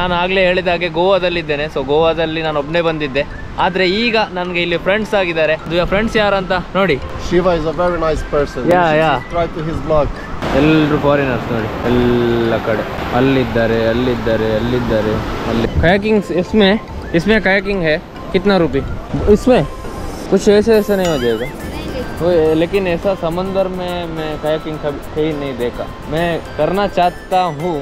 ನಾನು ಆಗಲೇ ಹೇಳಿದ ಹಾಗೆ ಗೋವಾದಲ್ಲಿದ್ದೇನೆ ಸೊ ಗೋವಾದಲ್ಲಿ ನಾನು ಒಬ್ಬನೇ ಬಂದಿದ್ದೆ ಆದರೆ ಈಗ ನನಗೆ ಇಲ್ಲಿ ಫ್ರೆಂಡ್ಸ್ ಆಗಿದ್ದಾರೆ ಫ್ರೆಂಡ್ಸ್ ಯಾರಂತ ನೋಡಿ Shiva is a very nice person. Yeah, You should yeah. Subscribe to his blog. ಎಲ್ಲರೂ ಫಾರಿನರ್ಸ್ ನೋಡಿ ಎಲ್ಲ ಕಡೆ ಅಲ್ಲಿದ್ದಾರೆ ಅಲ್ಲಿದ್ದಾರೆ ಅಲ್ಲಿದ್ದಾರೆ ಅಲ್ಲಿ ಕಯಾಕಿಂಗ್ इसमें इसमें कयाकिंग है कितना रुपये इसमें कुछ ऐसे ऐसा नहीं हो जाएगा वो लेकिन ऐसा समंदर में मैं कयाकिंग कभी कहीं नहीं देखा मैं करना चाहता हूँ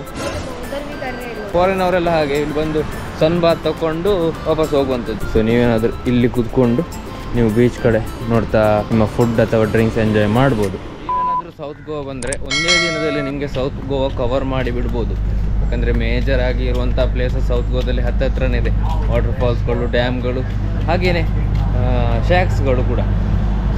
ಫಾರಿನ್ ಅವರೆಲ್ಲ ಹಾಗೆ ಇಲ್ಲಿ ಬಂದು ಸನ್ ಬಾತ್ ತಗೊಂಡು ವಾಪಸ್ ಹೋಗುವಂಥದ್ದು. ಸೊ ನೀವೇನಾದರೂ ಇಲ್ಲಿ ಕೂತ್ಕೊಂಡು ನೀವು ಬೀಚ್ ಕಡೆ ನೋಡ್ತಾ ನಿಮ್ಮ ಫುಡ್ ಅಥವಾ ಡ್ರಿಂಕ್ಸ್ ಎಂಜಾಯ್ ಮಾಡ್ಬೋದು. ನೀವೇನಾದರೂ ಸೌತ್ ಗೋವಾ ಬಂದರೆ ಒಂದೇ ದಿನದಲ್ಲಿ ನಿಮಗೆ ಸೌತ್ ಗೋವಾ ಕವರ್ ಮಾಡಿ ಬಿಡ್ಬೋದು. ಯಾಕಂದರೆ ಮೇಜರ್ ಆಗಿ ಇರುವಂಥ ಪ್ಲೇಸಸ್ ಸೌತ್ ಗೋವಾದಲ್ಲಿ ಹತ್ತತ್ರನೇ ಇದೆ. ವಾಟರ್ ಫಾಲ್ಸ್ಗಳು ಡ್ಯಾಮ್ಗಳು ಹಾಗೆಯೇ ಶ್ಯಾಕ್ಸ್ಗಳು ಕೂಡ.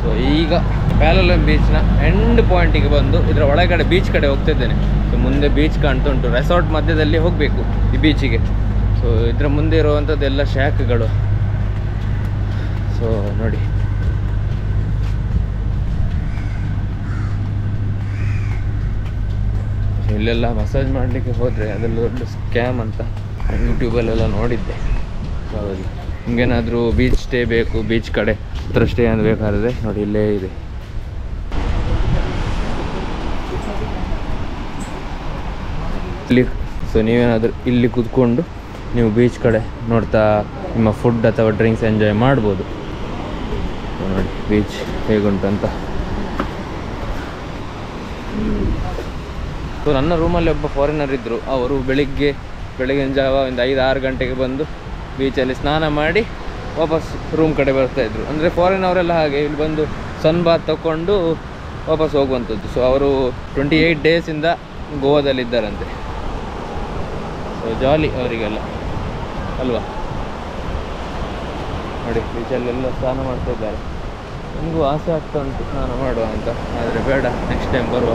ಸೊ ಈಗ ಪ್ಯಾಲಲಮ್ ಬೀಚ್ನ ಎಂಡ್ ಪಾಯಿಂಟಿಗೆ ಬಂದು ಇದರ ಒಳಗಡೆ ಬೀಚ್ ಕಡೆ ಹೋಗ್ತಿದ್ದೇನೆ. ಸೊ ಮುಂದೆ ಬೀಚ್ ಕಾಣ್ತುಂಟು ರೆಸಾರ್ಟ್ ಮಧ್ಯದಲ್ಲಿ ಹೋಗಬೇಕು ಈ ಬೀಚಿಗೆ ಸೊ ಇದರ ಮುಂದೆ ಇರುವಂಥದ್ದೆಲ್ಲ ಶ್ಯಾಕ್ಗಳು ಸೊ ನೋಡಿ. ಇಲ್ಲೆಲ್ಲ ಮಸಾಜ್ ಮಾಡಲಿಕ್ಕೆ ಹೋದರೆ ಅದೆಲ್ಲ ದೊಡ್ಡ ಸ್ಕ್ಯಾಮ್ ಅಂತ ಯೂಟ್ಯೂಬಲ್ಲೆಲ್ಲ ನೋಡಿದ್ದೆ. ಹೌದು ನಿಮಗೇನಾದರೂ ಬೀಚ್ ಸ್ಟೇ ಬೇಕು ಬೀಚ್ ಕಡೆ. ಹತ್ರ ಸ್ಟೇ ನೋಡಿ, ಇಲ್ಲೇ ಇದೆ. ಇಲ್ಲಿ ಸೊ ನೀವೇನಾದರೂ ಇಲ್ಲಿ ಕೂತ್ಕೊಂಡು ನೀವು ಬೀಚ್ ಕಡೆ ನೋಡ್ತಾ ನಿಮ್ಮ ಫುಡ್ ಅಥವಾ ಡ್ರಿಂಕ್ಸ್ ಎಂಜಾಯ್ ಮಾಡ್ಬೋದು. ನೋಡಿ ಬೀಚ್ ಹೇಗುಂಟಂತ ಸೊ ನನ್ನ ರೂಮಲ್ಲಿ ಒಬ್ಬ ಫಾರಿನರ್ ಇದ್ದರು ಅವರು ಬೆಳಿಗ್ಗೆ, ಬೆಳಗಿನ ಜಾವ ಒಂದು ಐದು ಆರು ಗಂಟೆಗೆ ಬಂದು ಬೀಚಲ್ಲಿ ಸ್ನಾನ ಮಾಡಿ ವಾಪಸ್ ರೂಮ್ ಕಡೆ ಬರ್ತಾಯಿದ್ರು ಅಂದರೆ ಫಾರಿನ್ ಅವರೆಲ್ಲ ಹಾಗೆ ಇಲ್ಲಿ ಬಂದು ಸನ್ ಬಾತ್ ತಗೊಂಡು ವಾಪಸ್ ಹೋಗುವಂಥದ್ದು ಸೊ ಅವರು ಟ್ವೆಂಟಿ ಏಯ್ಟ್ ಡೇಸಿಂದ ಗೋವಾದಲ್ಲಿದ್ದಾರಂತೆ ಸೊ ಜಾಲಿ ಅವರಿಗೆಲ್ಲ. ಅಲ್ವಾ? ನೋಡಿ ಬೀಚಲ್ಲೆಲ್ಲ ಸ್ನಾನ ಮಾಡ್ತಾ ಇದ್ದಾರೆ. ನನಗೂ ಆಸೆ ಆಗ್ತಾ ಉಂಟು ಸ್ನಾನ ಮಾಡುವ ಅಂತ. ಆದರೆ ಬೇಡ ನೆಕ್ಸ್ಟ್ ಟೈಮ್ ಬರುವ.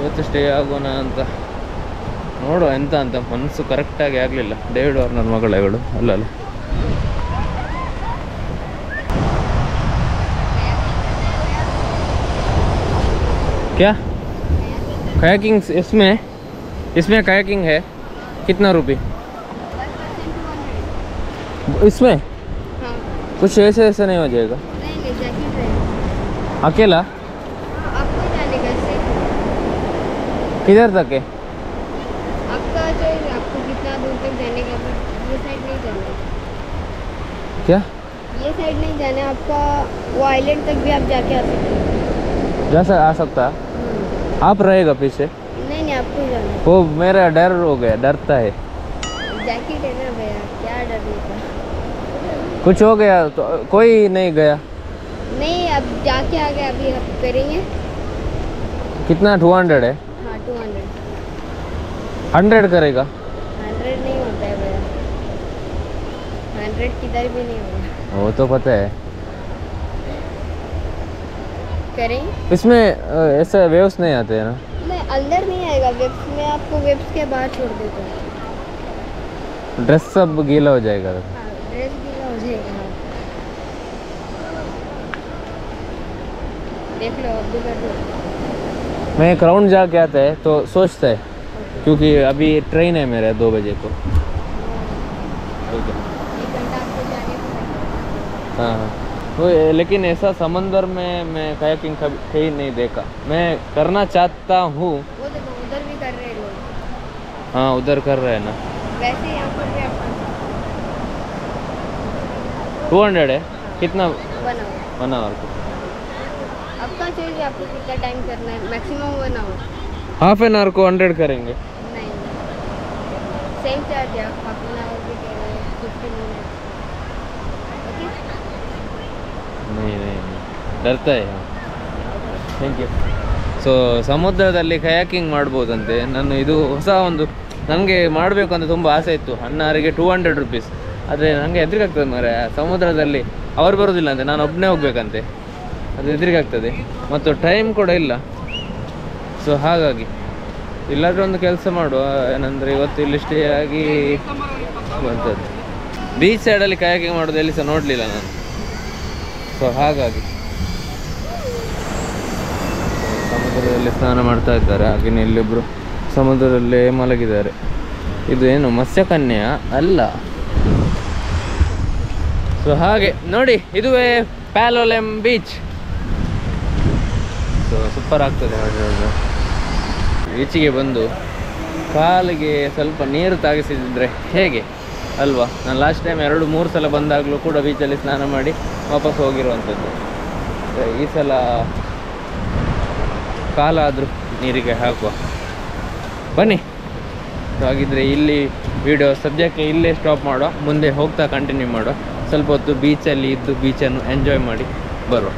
ಇವತ್ತು ಸ್ಟೇ ಆಗೋಣ ಅಂತ. ನೋಡುವ ಎಂತ ಅಂತ ಮನಸ್ಸು ಕರೆಕ್ಟಾಗಿ ಆಗಲಿಲ್ಲ ಡೇವಿಡ್ ಅವ್ರನ್ನ ಮಗಳಗಳು ಅಲ್ಲ ಅಲ್ಲ क्या कयाकिंग इसमें इसमें कयाकिंग है कितना रुपये इसमें हाँ कुछ ऐसे ऐसा नहीं हो जाएगा नहीं नहीं जैकेट रहेगा अकेला आपको जाने का से किधर तक है आपका जो आपको कितना दूर तक जाने का ये साइड नहीं जाना क्या? ये साइड नहीं जाना है आपका वो आइलैंड तक भी आप जाके आ सकते हैं। जा सक आ सकता। है हम्म। आप रहेगा पीछे? नहीं नहीं आपको जाना वो मेरा डर हो गया डरता है। है जैकेट है ना भैया क्या डरने का कुछ हो गया तो कोई नहीं गया। नहीं अब जाके आ गए अभी आप करेंगे। कितना? टू हंड्रेड है? हाँ टू हंड्रेड हंड्रेड करेगा। हंड्रेड नहीं होता है भैया। हंड्रेड किधर भी नहीं होगा। वो तो पता है। करेंगे इसमें ऐसा वेव्स नहीं आते हैं ना। नहीं अंदर नहीं आएगा। वेब्स में आपको वेब्स के बाहर छोड़ देता हूँ। ड्रेस सब गीला हो जाएगा। हाँ ड्रेस गीला हो जाएगा। देख लो अब भी कर दो मैं एक राउंड जाके आता है तो सोचता है। क्योंकि अभी ट्रेन है मेरा दो बजे को। एक घंटा आपको जाने को लगेगा। हाँ हाँ। वो ये- लेकिन ऐसा समंदर में मैं कयाकिंग कभी कहीं नहीं देखा। मैं करना चाहता हूँ। उधर भी कर रहे हैं लोग। हाँ उधर कर रहे हैं ना। वैसे यहाँ पर भी टू हंड्रेड है? कितना? वन आवर वन आवर को आपका चाहिए आपको कितना टाइम करना है? Maximum one hour half an hour को हंड्रेड करेंगे नहीं सेम चार्ज है हाफ एन आवर भी कह रहे हैं फिफ्टीन मिनट ओके नहीं नहीं नहीं डरता है ಥ್ಯಾಂಕ್ ಯು ಸೊ ಸಮುದ್ರದಲ್ಲಿ ಕಯಾಕಿಂಗ್ ಮಾಡ್ಬೋದಂತೆ ನಾನು ಇದು ಹೊಸ ಒಂದು ನನಗೆ ಮಾಡಬೇಕು ಅಂತ ತುಂಬ ಆಸೆ ಇತ್ತು ಅಣ್ಣಾರಿಗೆ ಟೂ ಹಂಡ್ರೆಡ್ ರುಪೀಸ್ ಆದರೆ ನನಗೆ ಹೆದರಿಕಾಗ್ತದೆ ಮಾರೆ ಸಮುದ್ರದಲ್ಲಿ ಅವ್ರು ಬರೋದಿಲ್ಲ ಅಂತೆ ನಾನು ಒಬ್ಬನೇ ಹೋಗ್ಬೇಕಂತೆ ಅದು ಹೆದರಿಕಾಗ್ತದೆ ಮತ್ತು ಟೈಮ್ ಕೂಡ ಇಲ್ಲ ಸೊ ಹಾಗಾಗಿ, ಇಲ್ಲಾದರೂ ಒಂದು ಕೆಲಸ ಮಾಡುವ ಏನಂದರೆ ಇವತ್ತು ಇಲ್ಲಿ ಸ್ಟೇ ಆಗಿ ಬಂತದ್ದು ಬೀಚ್ ಸೈಡಲ್ಲಿ ಕಯಾಕಿಂಗ್ ಮಾಡೋದು ಎಲ್ಲಿ ಸಹ ನೋಡಲಿಲ್ಲ ನಾನು. ಸೊ ಹಾಗಾಗಿ, ಸಮುದ್ರದಲ್ಲಿ ಸ್ನಾನ ಮಾಡ್ತಾ ಇದ್ದಾರೆ. ಹಾಗೆಯೇ ಇಲ್ಲಿಬ್ರು ಸಮುದ್ರದಲ್ಲೇ ಮಲಗಿದ್ದಾರೆ. ಇದು ಏನು ಮತ್ಸ್ಯಕನ್ಯೆಯ ಅಲ್ಲ. ಸೊ ಹಾಗೆ, ನೋಡಿ, ಇದುವೇ ಪ್ಯಾಲೋಲೆಮ್ ಬೀಚ್ ಸೊ ಸೂಪರ್ ಆಗ್ತದೆ ನೋಡಿ ಬೀಚಿಗೆ ಬಂದು ಕಾಲಿಗೆ ಸ್ವಲ್ಪ ನೀರು ತಾಗಿಸಿದ್ರೆ ಹೇಗೆ? ಅಲ್ವಾ? ನಾನು ಲಾಸ್ಟ್ ಟೈಮ್ ಎರಡು, ಮೂರು ಸಲ ಬಂದಾಗಲೂ ಕೂಡ ಬೀಚಲ್ಲಿ ಸ್ನಾನ ಮಾಡಿ ವಾಪಸ್ ಹೋಗಿರುವಂಥದ್ದು. ಈ ಸಲ ಕಾಲಾದರೂ ನೀರಿಗೆ ಹಾಕುವ. ಬನ್ನಿ. ಸೊ ಹಾಗಿದ್ರೆ ಇಲ್ಲಿ ವಿಡಿಯೋ ಸದ್ಯಕ್ಕೆ ಇಲ್ಲೇ ಸ್ಟಾಪ್ ಮಾಡುವ. ಮುಂದೆ ಹೋಗ್ತಾ ಕಂಟಿನ್ಯೂ ಮಾಡುವ. ಸ್ವಲ್ಪ ಹೊತ್ತು ಬೀಚಲ್ಲಿ ಇದ್ದು ಬೀಚನ್ನು ಎಂಜಾಯ್ ಮಾಡಿ ಬರುವ.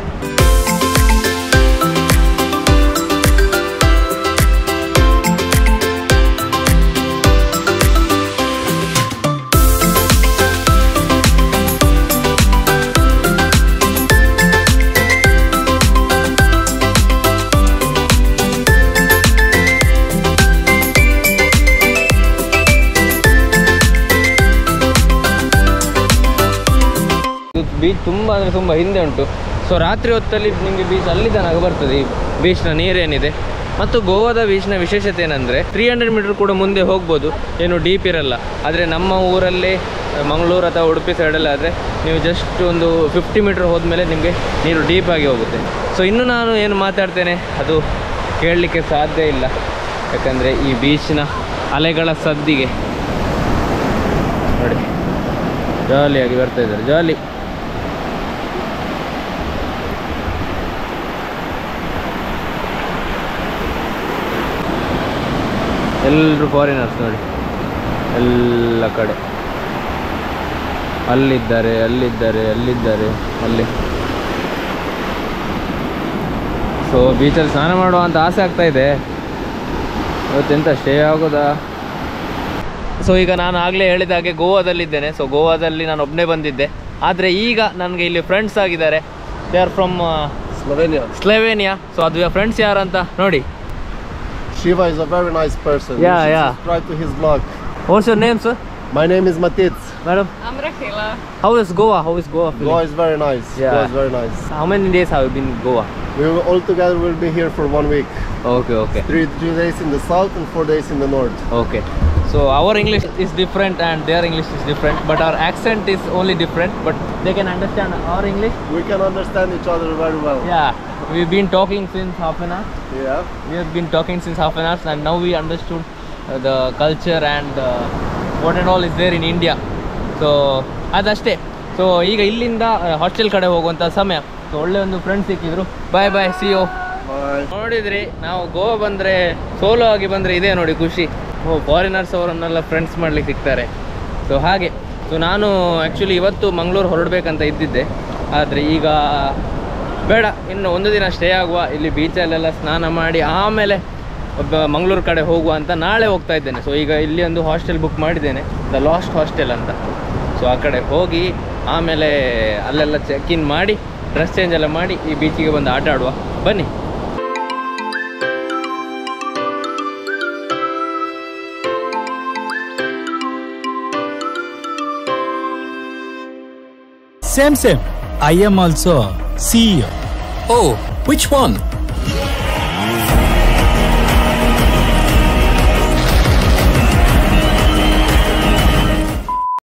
ಬೀಚ್ ತುಂಬ ಅಂದರೆ ತುಂಬ ಹಿಂದೆ ಉಂಟು. ಸೊ ರಾತ್ರಿ ಹೊತ್ತಲ್ಲಿ ನಿಮಗೆ ಬೀಚ್ ಅಲ್ಲಿ ತನಕ ಬರ್ತದೆ. ಈ ಬೀಚ್ನ ನೀರೇನಿದೆ ಮತ್ತು ಗೋವಾದ ಬೀಚ್ನ ವಿಶೇಷತೆ ಏನಂದರೆ ತ್ರೀ ಹಂಡ್ರೆಡ್ ಮೀಟರ್ ಕೂಡ ಮುಂದೆ ಹೋಗ್ಬೋದು. ಏನು ಡೀಪ್ ಇರಲ್ಲ. ಆದರೆ ನಮ್ಮ ಊರಲ್ಲಿ, ಮಂಗಳೂರು ಅಥವಾ ಉಡುಪಿ ಸೈಡಲ್ಲಿ ಆದರೆ ನೀವು ಜಸ್ಟ್ ಒಂದು ಫಿಫ್ಟಿ ಮೀಟರ್ ಹೋದ್ಮೇಲೆ ನಿಮಗೆ ನೀರು ಡೀಪಾಗಿ ಹೋಗುತ್ತೆ. ಸೊ ಇನ್ನು ನಾನು ಏನು ಮಾತಾಡ್ತೇನೆ? ಅದು ಕೇಳಲಿಕ್ಕೆ ಸಾಧ್ಯ ಇಲ್ಲ. ಯಾಕಂದರೆ ಈ ಬೀಚ್ನ ಅಲೆಗಳ ಸದ್ದಿಗೆ ನೋಡಿ. ಜಾಲಿಯಾಗಿ ಬರ್ತಾ ಇದ್ದಾರೆ. ಜಾಲಿ ಎಲ್ಲರೂ ಫಾರಿನರ್ಸ್ ನೋಡಿ. ಎಲ್ಲ ಕಡೆ. ಅಲ್ಲಿದ್ದಾರೆ ಅಲ್ಲಿದ್ದಾರೆ ಅಲ್ಲಿದ್ದಾರೆ ಅಲ್ಲಿ. ಸೊ ಬೀಚಲ್ಲಿ ಸ್ನಾನ ಮಾಡುವ ಅಂತ ಆಸೆ ಆಗ್ತಾ ಇದೆ. ಇವತ್ತೆಂತ ಸ್ಟೇ ಆಗೋದಾ? ಸೊ ಈಗ ನಾನು ಆಗಲೇ ಹೇಳಿದ ಹಾಗೆ ಗೋವಾದಲ್ಲಿದ್ದೇನೆ. ಸೊ ಗೋವಾದಲ್ಲಿ ನಾನು ಒಬ್ಬನೇ ಬಂದಿದ್ದೆ. ಆದರೆ ಈಗ ನನಗೆ ಇಲ್ಲಿ ಫ್ರೆಂಡ್ಸ್ ಆಗಿದ್ದಾರೆ. They are from Slovenia Slovenia so ಅದು ಫ್ರೆಂಡ್ಸ್ ಯಾರಂತ ನೋಡಿ. Shiva is a very nice person. Yeah, yeah. Subscribe to his blog. What's your name, sir? My name is Matiz. Madam? I'm Rahila. How is Goa? How is Goa feeling? Goa is very nice. Yeah. Goa is very nice. How many days have you been in Goa? We will, all together will be here for one week. Okay, okay. Three, three days in the south and four days in the north. Okay. So our English is different and their English is different, but our accent is only different, but they can understand our English. We can understand each other very well. Yeah. We been talking since half an hour. Yeah. we have been talking since half an hour and now we understood uh, the culture and uh, what and all is there in India. So ಅದಷ್ಟೇ so ಈಗ ಇಲ್ಲಿಂದ hostel ಕಡೆ ಹೋಗುವಂಥ ಸಮಯ so ಒಳ್ಳೆ ಒಂದು friend ಸಿಕ್ಕಿದ್ರು bye bye see you Bye. ನೋಡಿದ್ರಿ ನಾವು ಗೋವಾ ಬಂದರೆ ಸೋಲೋ ಆಗಿ ಬಂದರೆ ಇದೇ ನೋಡಿ ಖುಷಿ ಓ ಫಾರಿನರ್ಸ್ ಅವರನ್ನೆಲ್ಲ ಫ್ರೆಂಡ್ಸ್ ಮಾಡ್ಲಿಕ್ಕೆ ಸಿಗ್ತಾರೆ ಸೊ ಹಾಗೆ ಸೊ ನಾನು ಆ್ಯಕ್ಚುಲಿ ಇವತ್ತು ಮಂಗಳೂರು ಹೊರಡಬೇಕಂತ ಇದ್ದಿದ್ದೆ ಆದರೆ ಈಗ ಬೇಡ, ಇನ್ನು ಒಂದು ದಿನ ಸ್ಟೇ ಆಗುವ. ಇಲ್ಲಿ ಬೀಚಲ್ಲೆಲ್ಲ ಸ್ನಾನ ಮಾಡಿ ಆಮೇಲೆ ಒಬ್ಬ ಮಂಗಳೂರು ಕಡೆ ಹೋಗುವ ಅಂತ ನಾಳೆ ಹೋಗ್ತಾ ಇದ್ದೇನೆ. ಸೊ ಈಗ ಇಲ್ಲಿ ಒಂದು ಹಾಸ್ಟೆಲ್ ಬುಕ್ ಮಾಡಿದ್ದೇನೆ. ದ ಲಾಸ್ಟ್ ಹಾಸ್ಟೆಲ್ ಅಂತ. ಸೊ ಆ ಕಡೆ ಹೋಗಿ ಆಮೇಲೆ ಅಲ್ಲೆಲ್ಲ ಚೆಕ್ ಇನ್ ಮಾಡಿ ಡ್ರೆಸ್ ಚೇಂಜ್ ಎಲ್ಲ ಮಾಡಿ ಈ ಬೀಚಿಗೆ ಬಂದು ಆಟ ಆಡುವ. ಬನ್ನಿ. Same same I am also CEO. Oh, which one?